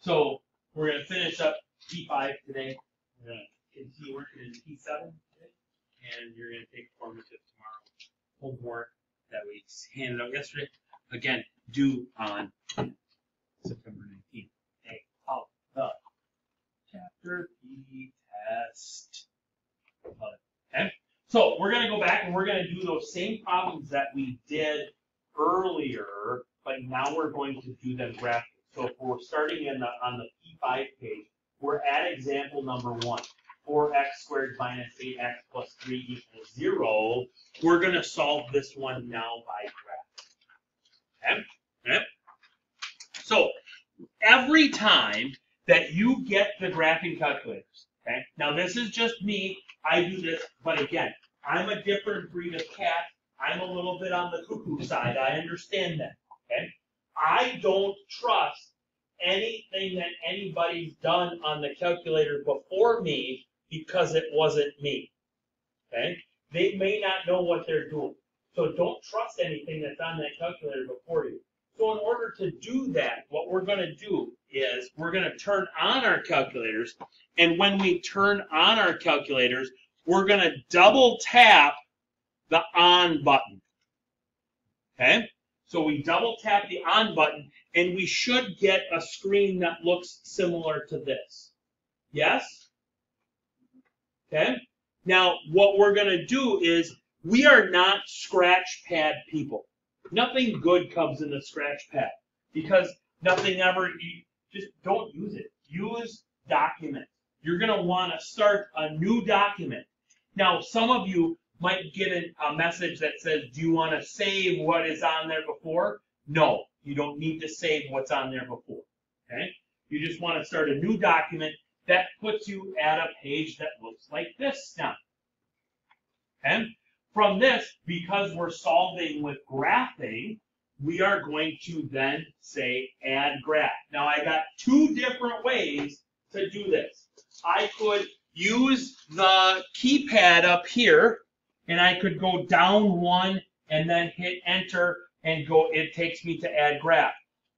So we're gonna finish up P five today. Uh, we're gonna continue working in P seven today. And you're gonna take formative tomorrow. Homework that we handed out yesterday. Again, due on September nineteenth. Hey, oh, the chapter P test. Okay, so we're gonna go back and we're gonna do those same problems that we did earlier, but now we're going to do them graphically. So if we're starting in the, on the P5 page, we're at example number one. 4x squared minus 8x plus 3 equals 0. We're going to solve this one now by graph. Okay? Okay? So every time that you get the graphing calculators, okay? Now this is just me. I do this, but again, I'm a different breed of cat. I'm a little bit on the cuckoo side. I understand that. Okay? I don't trust anything that anybody's done on the calculator before me because it wasn't me. Okay? They may not know what they're doing. So don't trust anything that's on that calculator before you. So in order to do that, what we're going to do is we're going to turn on our calculators. And when we turn on our calculators, we're going to double tap the on button. Okay? So we double tap the on button and we should get a screen that looks similar to this. Yes? Okay? Now, what we're going to do is we are not scratch pad people. Nothing good comes in the scratch pad because nothing ever, just don't use it. Use document. You're going to want to start a new document. Now, some of you might get a, a message that says, do you want to save what is on there before? No, you don't need to save what's on there before. Okay? You just want to start a new document that puts you at a page that looks like this now. Okay? From this, because we're solving with graphing, we are going to then say add graph. Now I got two different ways to do this. I could use the keypad up here and I could go down one and then hit enter and go, it takes me to add graph.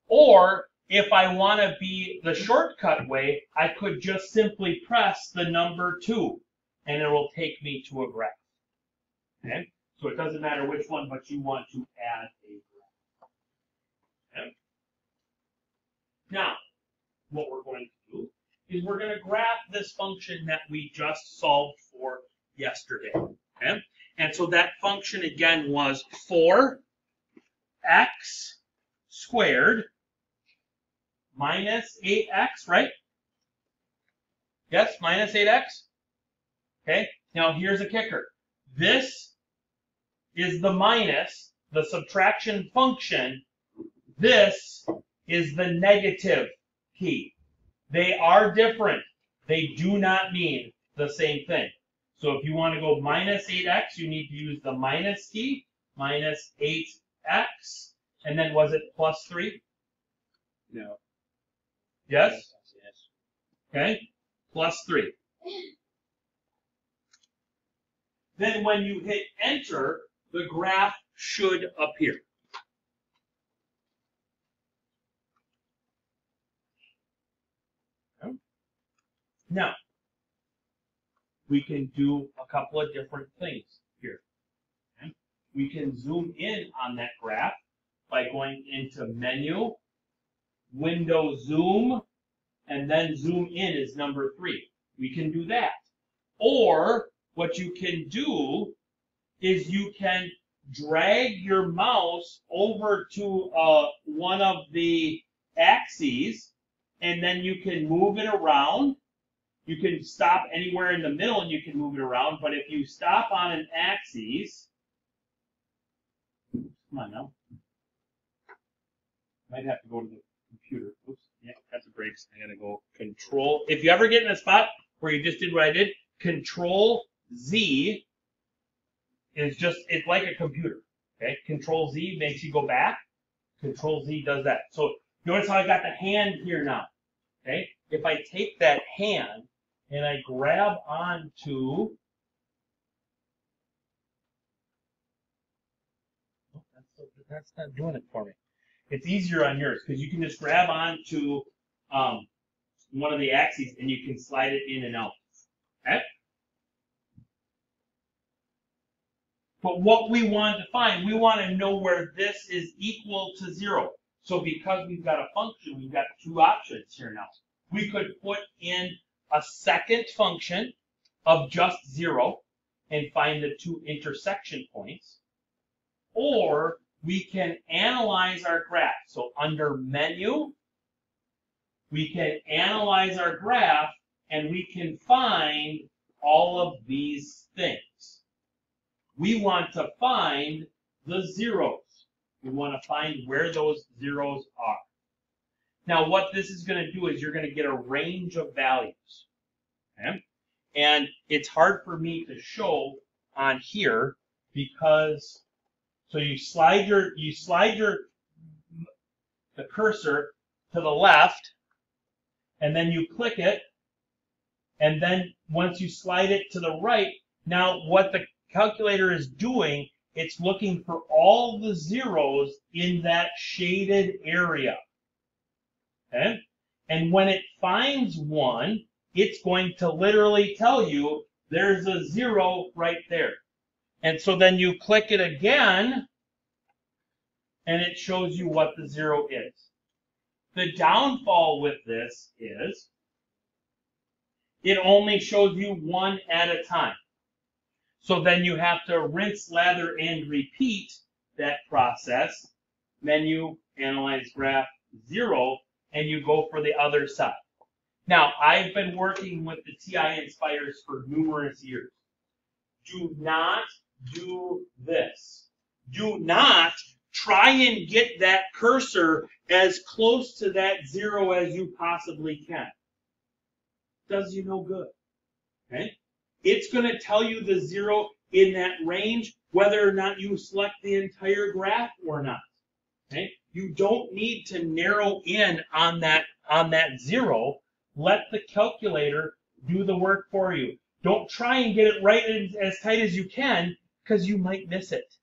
Or if I want to be the shortcut way, I could just simply press the number two and it will take me to a graph. Okay? So it doesn't matter which one, but you want to add a graph. Okay? Now, what we're going to do is we're going to graph this function that we just solved for yesterday. Okay? And so that function again was 4x squared minus 8x, right? Yes, minus 8x? Okay, now here's a kicker. This is the minus, the subtraction function. This is the negative key. They are different. They do not mean the same thing. So if you want to go minus 8x, you need to use the minus key, minus 8x, and then was it plus 3? No. Yes? Yes. Okay, plus 3. Then when you hit enter, the graph should appear. Okay. Now, we can do a couple of different things here. Okay. We can zoom in on that graph by going into menu, window zoom, and then zoom in is number three. We can do that. Or what you can do is you can drag your mouse over to uh, one of the axes and then you can move it around. You can stop anywhere in the middle and you can move it around. But if you stop on an axis, come on now. Might have to go to the computer. Oops. Yeah, that's a breaks. I gotta go control. If you ever get in a spot where you just did what I did, control Z is just, it's like a computer. Okay. Control Z makes you go back. Control Z does that. So notice how I got the hand here now. Okay. If I take that hand and I grab onto Oh, that's, that's not doing it for me. It's easier on yours because you can just grab onto um, one of the axes and you can slide it in and out. Okay? But what we want to find, we want to know where this is equal to zero. So because we've got a function, we've got two options here now. We could put in a second function of just zero and find the two intersection points. Or we can analyze our graph. So under menu, we can analyze our graph and we can find all of these things. We want to find the zeros. We want to find where those zeros are. Now what this is going to do is you're going to get a range of values. Okay? And it's hard for me to show on here because so you slide your you slide your the cursor to the left and then you click it and then once you slide it to the right now what the calculator is doing it's looking for all the zeros in that shaded area okay and when it finds one it's going to literally tell you there's a zero right there and so then you click it again, and it shows you what the zero is. The downfall with this is it only shows you one at a time. So then you have to rinse, lather, and repeat that process. Menu, analyze graph, zero, and you go for the other side. Now, I've been working with the TI Nspires for numerous years. Do not do this. Do not try and get that cursor as close to that zero as you possibly can. Does you no good. Okay? It's going to tell you the zero in that range, whether or not you select the entire graph or not. Okay? You don't need to narrow in on that on that zero. Let the calculator do the work for you. Don't try and get it right as tight as you can because you might miss it.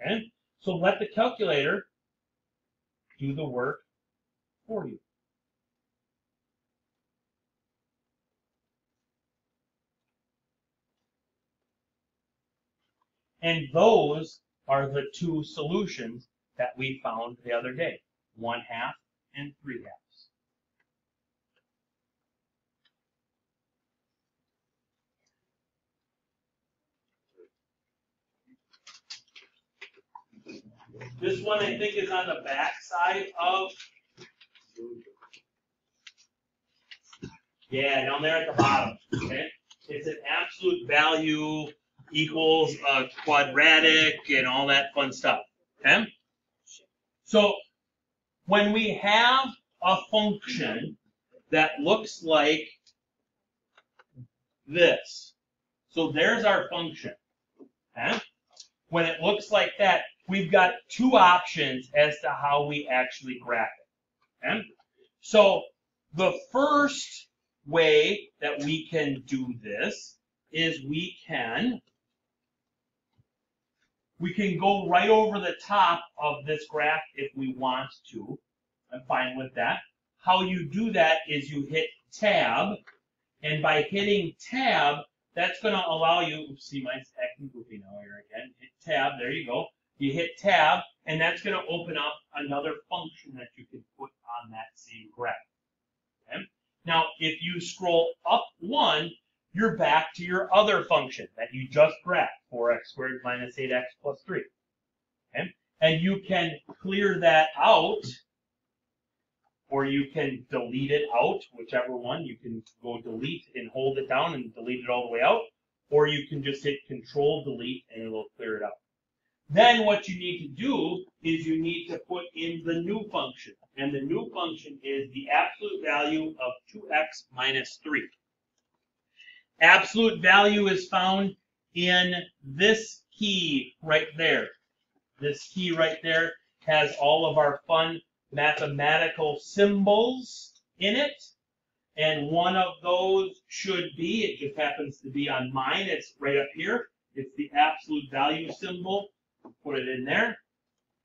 Okay? So let the calculator do the work for you. And those are the two solutions that we found the other day. One half and three halves. This one I think is on the back side of. Yeah, down there at the bottom. Okay, it's an absolute value equals a quadratic and all that fun stuff. Okay, so when we have a function that looks like this, so there's our function. Okay? When it looks like that, we've got two options as to how we actually graph it. Okay? So the first way that we can do this is we can we can go right over the top of this graph if we want to. I'm fine with that. How you do that is you hit tab, and by hitting tab, that's going to allow you, oops, see my acting goofy now here again, hit tab, there you go. You hit tab, and that's going to open up another function that you can put on that same graph. Okay? Now, if you scroll up one, you're back to your other function that you just graphed, 4x squared minus 8x plus 3. Okay? And you can clear that out, or you can delete it out, whichever one. You can go delete and hold it down and delete it all the way out, or you can just hit control delete and it'll clear it out. Then what you need to do is you need to put in the new function. And the new function is the absolute value of 2x minus 3. Absolute value is found in this key right there. This key right there has all of our fun mathematical symbols in it. And one of those should be, it just happens to be on mine, it's right up here. It's the absolute value symbol. Put it in there.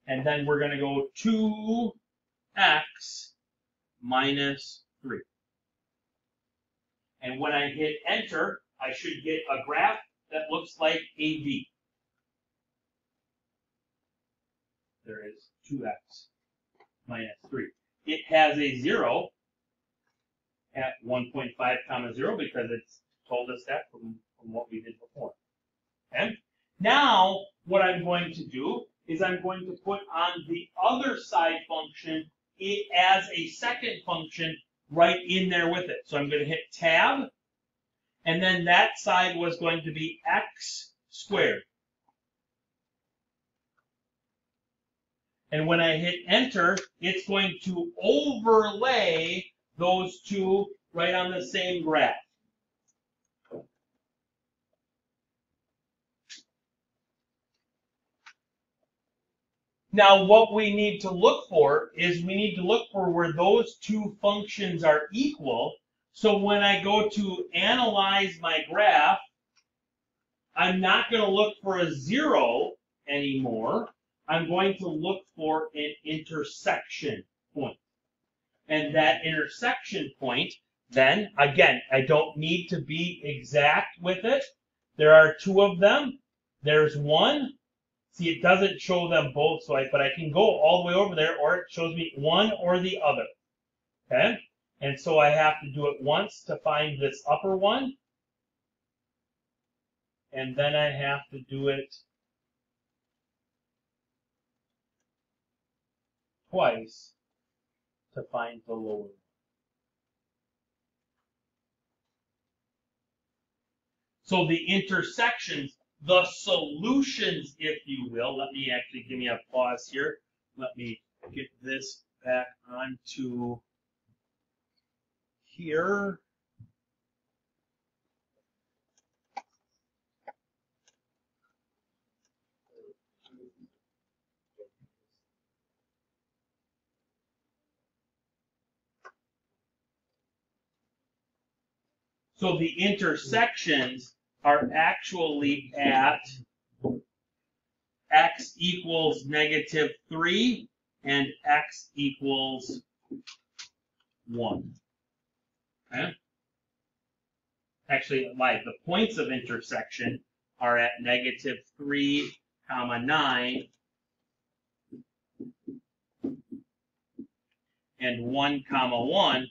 And then we're going to go 2x minus 3. And when I hit enter, I should get a graph that looks like a V. There is 2x minus 3. It has a 0 at 1.5 comma 0 because it's told us that from, from what we did before. Okay? Now, what I'm going to do is I'm going to put on the other side function it as a second function right in there with it. So I'm going to hit tab, and then that side was going to be x squared. And when I hit enter, it's going to overlay those two right on the same graph. Now, what we need to look for is we need to look for where those two functions are equal. So when I go to analyze my graph, I'm not going to look for a zero anymore. I'm going to look for an intersection point. And that intersection point, then, again, I don't need to be exact with it. There are two of them. There's one, See, it doesn't show them both, so I, but I can go all the way over there, or it shows me one or the other. Okay? And so I have to do it once to find this upper one. And then I have to do it twice to find the lower one. So the intersections the solutions, if you will. Let me actually give me a pause here. Let me get this back onto here. So the intersections are actually at x equals negative 3 and x equals 1. Okay? Actually, like the points of intersection are at negative 3 comma 9 and 1 comma 1.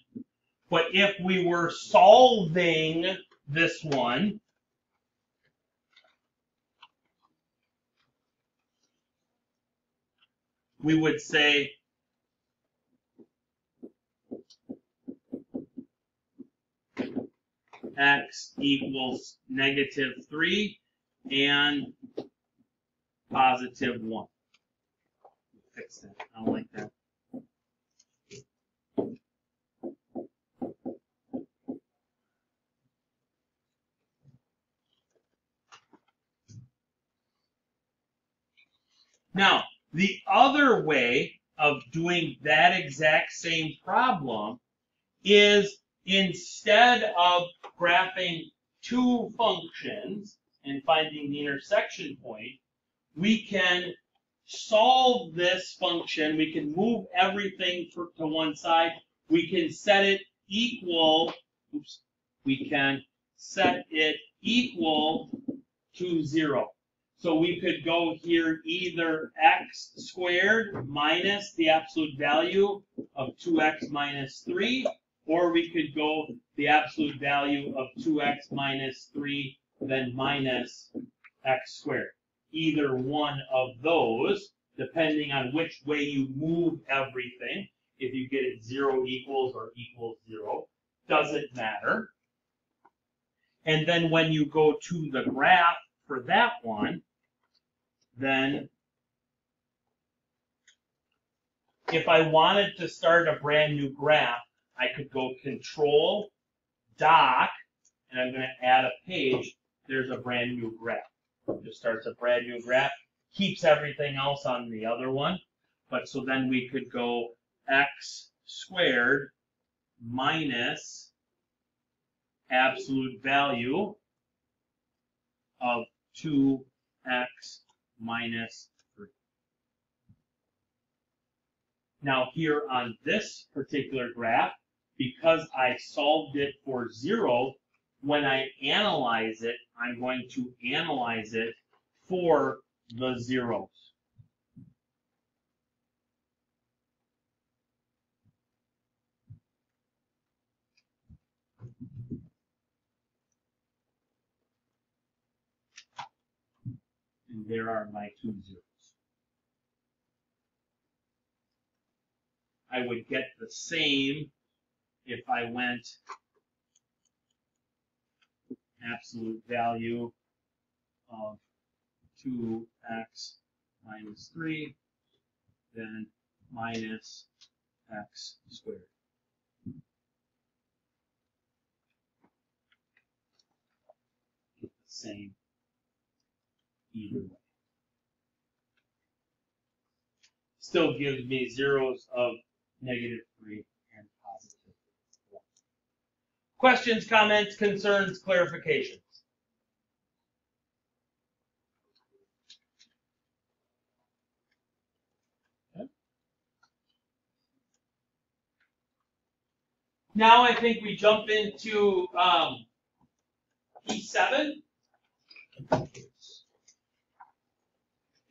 But if we were solving this one, we would say x equals negative 3 and positive 1. Fix that. I don't like that. Now, the other way of doing that exact same problem is instead of graphing two functions and finding the intersection point, we can solve this function. We can move everything to one side. We can set it equal, oops, we can set it equal to zero. So we could go here either x squared minus the absolute value of 2x minus 3, or we could go the absolute value of 2x minus 3, then minus x squared. Either one of those, depending on which way you move everything, if you get it 0 equals or equals 0, doesn't matter. And then when you go to the graph for that one, then if I wanted to start a brand new graph, I could go control doc, and I'm going to add a page. There's a brand new graph. It Just starts a brand new graph, keeps everything else on the other one. But so then we could go x squared minus absolute value of 2x minus 3. Now here on this particular graph, because I solved it for zero, when I analyze it, I'm going to analyze it for the zeros. There are my two zeros. I would get the same if I went absolute value of 2x minus 3, then minus x squared. Get the same either way. Still gives me zeros of negative 3 and positive 1. Questions, comments, concerns, clarifications? Now I think we jump into um, P7.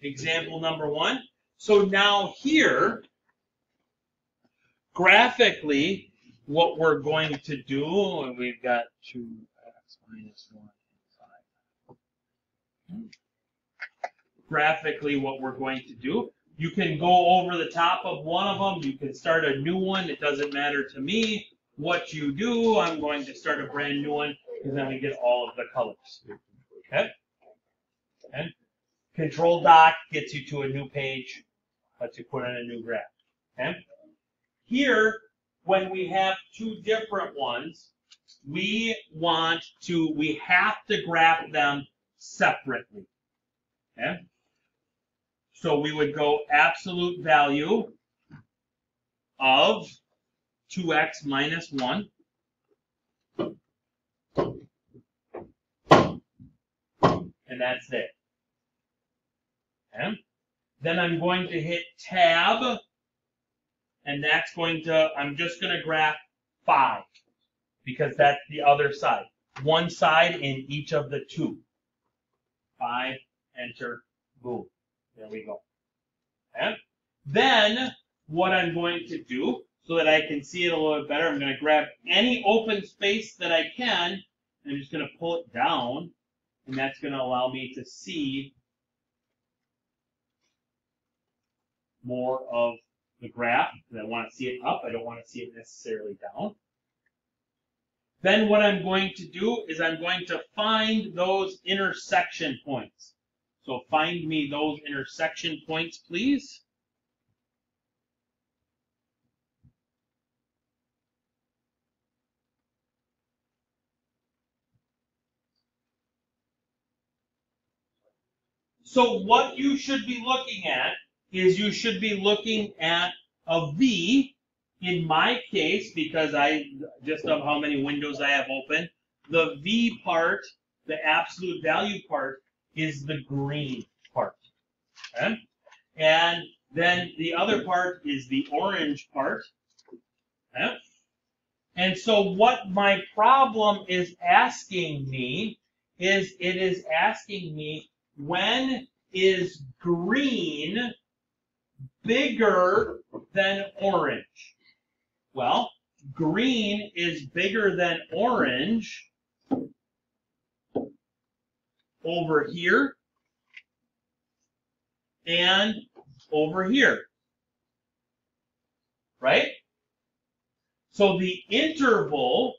Example number one. So now here, graphically, what we're going to do, and we've got 2x minus 1 and 5. Graphically, what we're going to do, you can go over the top of one of them. You can start a new one. It doesn't matter to me what you do. I'm going to start a brand new one because then we get all of the colors. Okay? Okay? Control Doc gets you to a new page, lets you put in a new graph. Okay? Here, when we have two different ones, we want to, we have to graph them separately. Okay? So we would go absolute value of 2x minus 1 and that's it. Okay? Then I'm going to hit tab, and that's going to, I'm just going to graph 5, because that's the other side. One side in each of the two. 5, enter, boom. There we go. Okay? Then, what I'm going to do, so that I can see it a little bit better, I'm going to grab any open space that I can, and I'm just going to pull it down, and that's going to allow me to see more of the graph. And I want to see it up. I don't want to see it necessarily down. Then what I'm going to do is I'm going to find those intersection points. So find me those intersection points, please. So what you should be looking at is you should be looking at a V in my case, because I just of how many windows I have open, the V part, the absolute value part, is the green part. Okay? And then the other part is the orange part. Okay? And so what my problem is asking me is it is asking me when is green bigger than orange? Well, green is bigger than orange over here and over here. Right? So the interval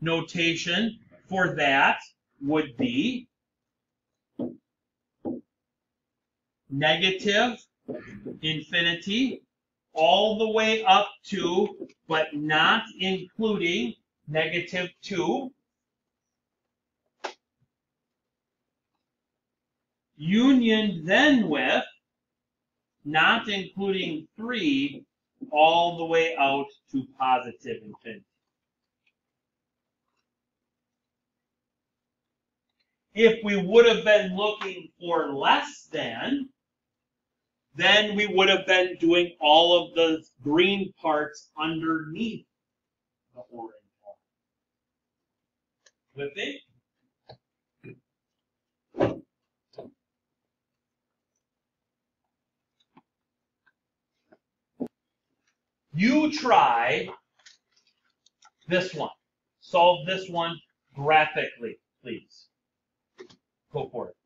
notation for that would be negative infinity all the way up to, but not including negative 2. Union then with, not including 3, all the way out to positive infinity. If we would have been looking for less than, then we would have been doing all of the green parts underneath the orange line. With me? You try this one. Solve this one graphically, please. Go for it.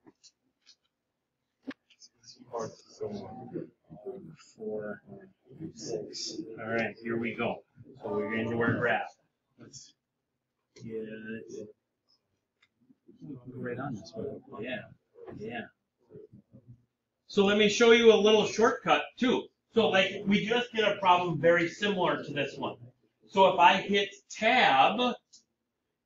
Four, six. All right, here we go. So we're going to our graph. Let's get right on this one. Yeah, yeah. So let me show you a little shortcut too. So like we just did a problem very similar to this one. So if I hit tab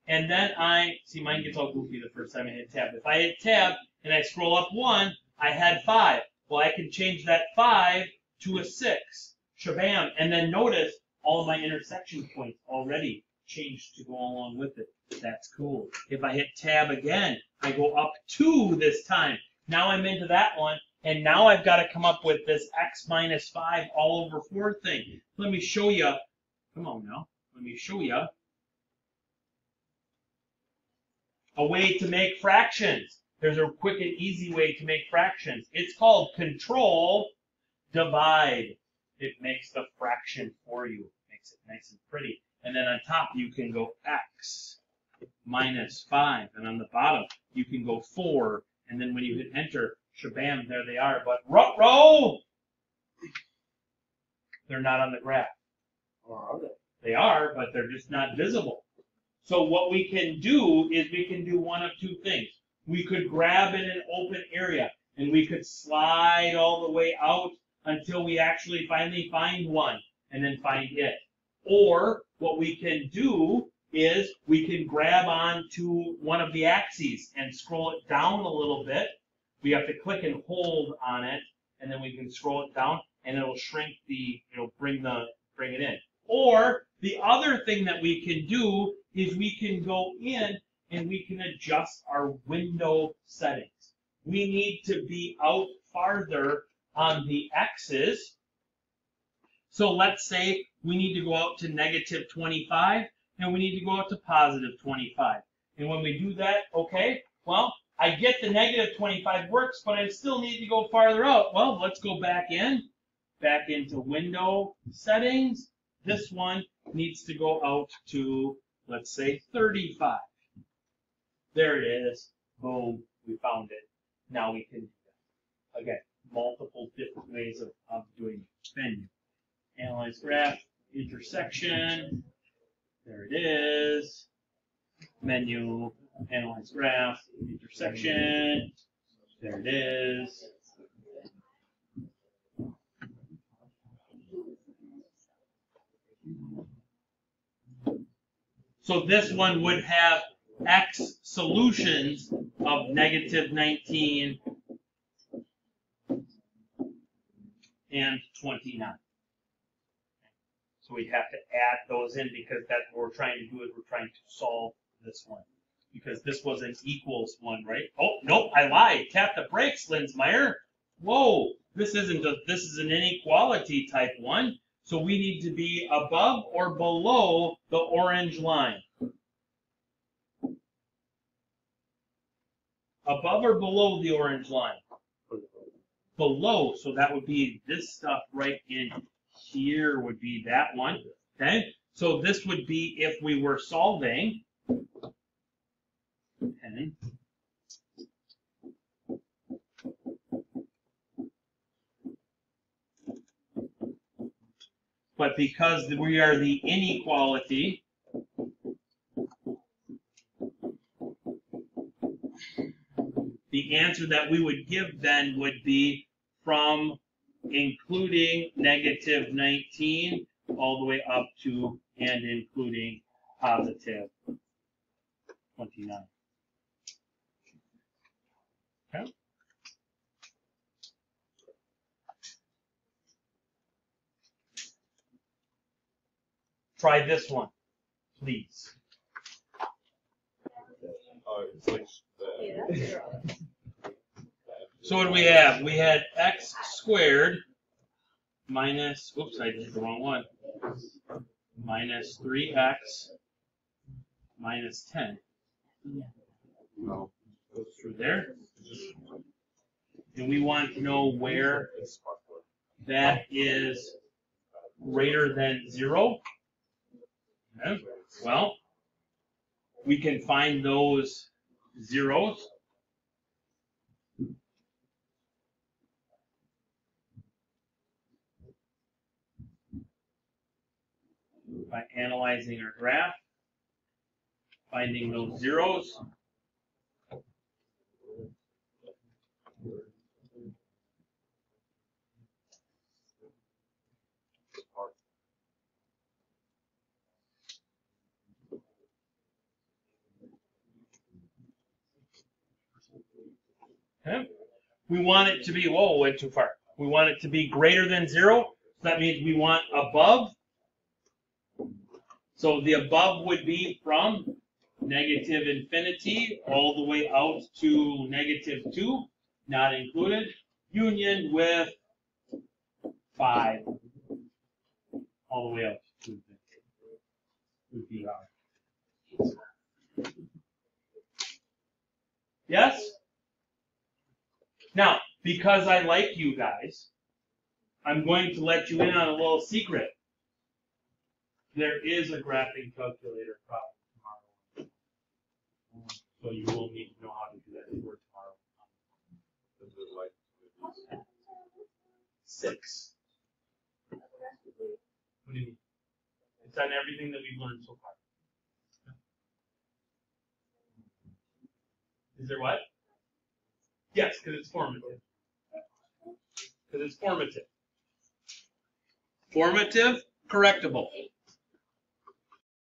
and then I see mine gets all goofy the first time I hit tab. If I hit tab and I scroll up one, I had five. Well, I can change that five to a six. Shabam. And then notice all my intersection points already changed to go along with it. That's cool. If I hit tab again, I go up two this time. Now I'm into that one, and now I've got to come up with this x minus 5 all over 4 thing. Let me show you. Come on now. Let me show you a way to make fractions. There's a quick and easy way to make fractions. It's called control divide. It makes the fraction for you. Makes it nice and pretty. And then on top you can go x minus 5. And on the bottom you can go 4. And then when you hit enter, shabam, there they are. But row row, they're not on the graph. Are they? They are, but they're just not visible. So what we can do is we can do one of two things. We could grab in an open area and we could slide all the way out until we actually finally find one and then find it. Or what we can do is we can grab onto one of the axes and scroll it down a little bit. We have to click and hold on it and then we can scroll it down and it'll shrink the, it'll bring the, bring it in. Or the other thing that we can do is we can go in and we can adjust our window settings. We need to be out farther on the X's. So let's say we need to go out to negative 25 and we need to go out to positive 25. And when we do that, okay, well, I get the negative 25 works, but I still need to go farther out. Well, let's go back in, back into window settings. This one needs to go out to, let's say, 35. There it is. Boom, we found it. Now we can do that. Again, multiple different ways of, of doing menu. Analyze graph, intersection. There it is. Menu, analyze graph, intersection. There it is. So this one would have x solutions of negative 19 and 29. So we have to add those in because that's what we're trying to do is we're trying to solve this one. Because this was an equals one, right? Oh, nope, I lied. Tap the brakes, Linzmeyer. Whoa, this isn't a, this is an inequality type one. So we need to be above or below the orange line. Above or below the orange line? Below, so that would be this stuff right in here would be that one. Okay, so this would be if we were solving. But because we are the inequality, the answer that we would give then would be from including negative 19 all the way up to and including positive 29. Okay. Try this one, please. Oh, it's like Yeah, that's your- So what do we have? We had x squared minus, oops, I did the wrong one. Minus three x minus ten. No. Goes through there. And we want to know where that is greater than zero. Okay, Well, we can find those zeros. By analyzing our graph, finding those zeros. Okay. We want it to be, whoa, went too far. We want it to be greater than zero. That means we want above. So the above would be from negative infinity all the way out to negative two, not included, union with five, all the way up to. Would be our. Yes? Now, because I like you guys, I'm going to let you in on a little secret. There is a graphing calculator problem tomorrow. So you will need to know how to do that for tomorrow. Six. What do you mean? It's on everything that we've learned so far. Is there what? Yes, because it's formative. Because it's formative. Formative, correctable.